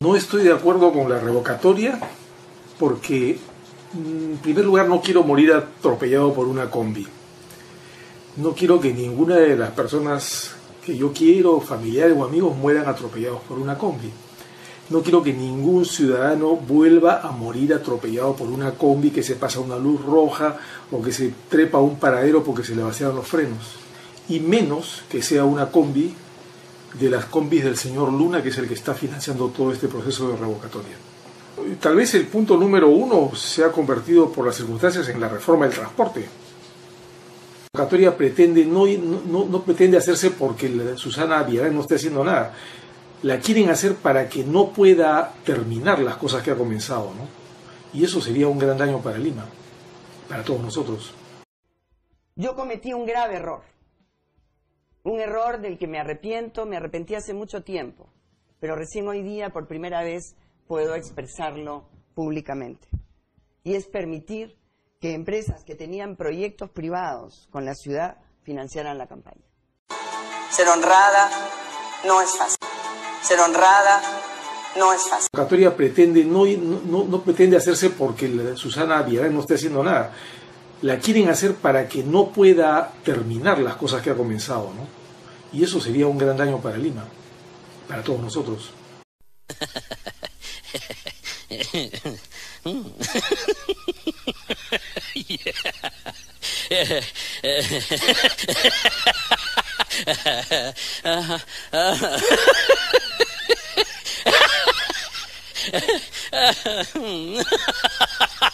No estoy de acuerdo con la revocatoria porque, mm, en primer lugar, no quiero morir atropellado por una combi. No quiero que ninguna de las personas que yo quiero, familiares o amigos, mueran atropellados por una combi. No quiero que ningún ciudadano vuelva a morir atropellado por una combi que se pasa una luz roja o que se trepa a un paradero porque se le vaciaron los frenos. Y menos que sea una combi de las combis del señor Luna, que es el que está financiando todo este proceso de revocatoria. Tal vez el punto número uno se ha convertido por las circunstancias en la reforma del transporte. La revocatoria pretende, no, no, no pretende hacerse porque Susana Villarán no esté haciendo nada la quieren hacer para que no pueda terminar las cosas que ha comenzado, ¿no? Y eso sería un gran daño para Lima, para todos nosotros. Yo cometí un grave error, un error del que me arrepiento, me arrepentí hace mucho tiempo, pero recién hoy día por primera vez puedo expresarlo públicamente. Y es permitir que empresas que tenían proyectos privados con la ciudad financiaran la campaña. Ser honrada no es fácil ser honrada no es fácil. La convocatoria pretende, no, no, no pretende hacerse porque Susana Villarán no esté haciendo nada. La quieren hacer para que no pueda terminar las cosas que ha comenzado, ¿no? Y eso sería un gran daño para Lima, para todos nosotros.